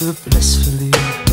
blissfully.